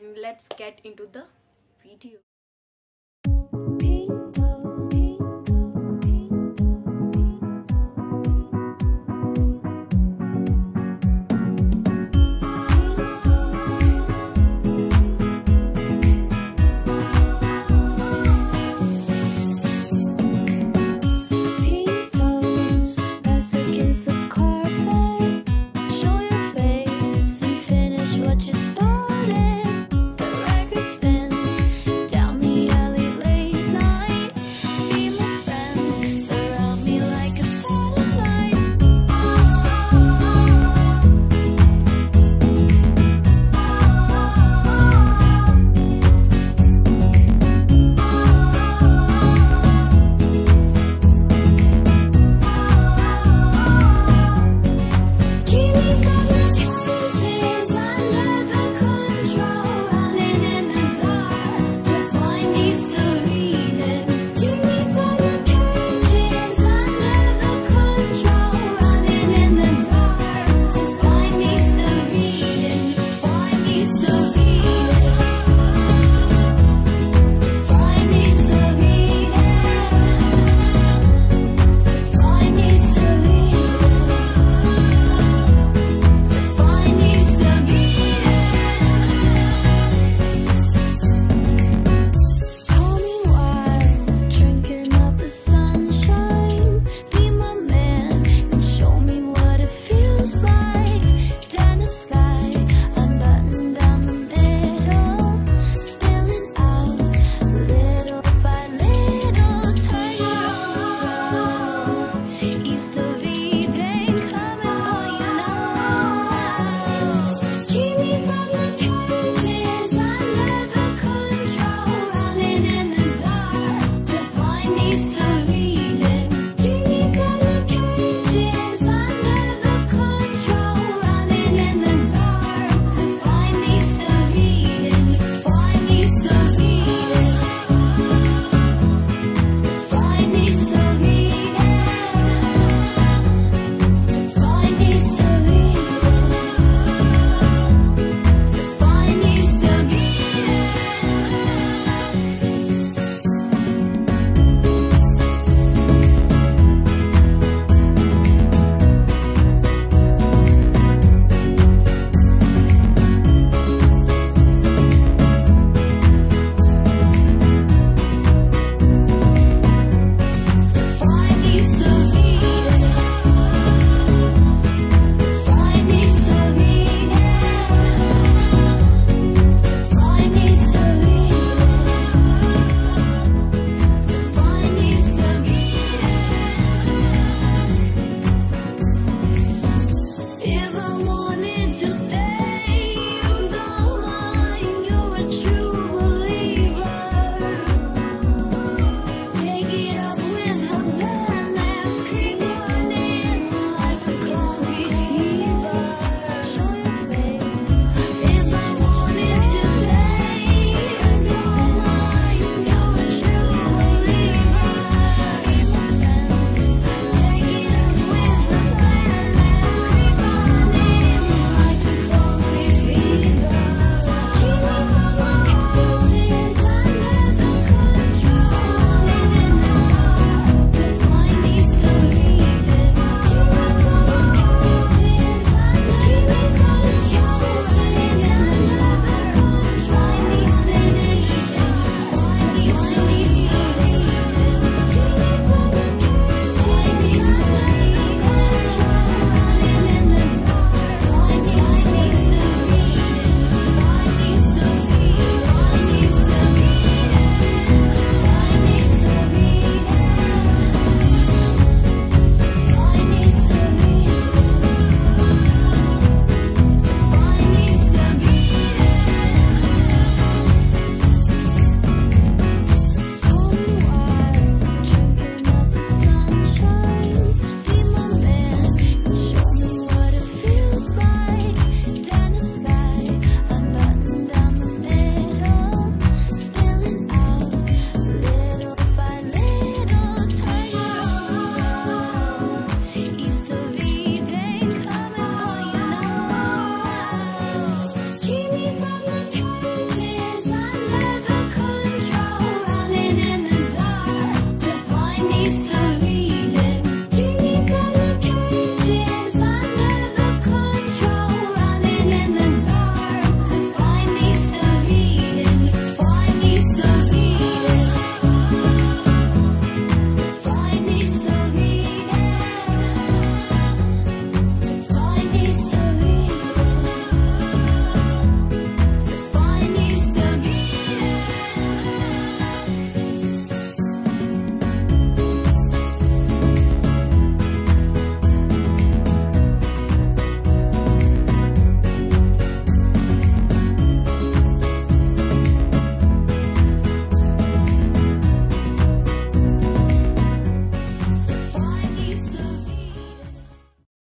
and let's get into the video.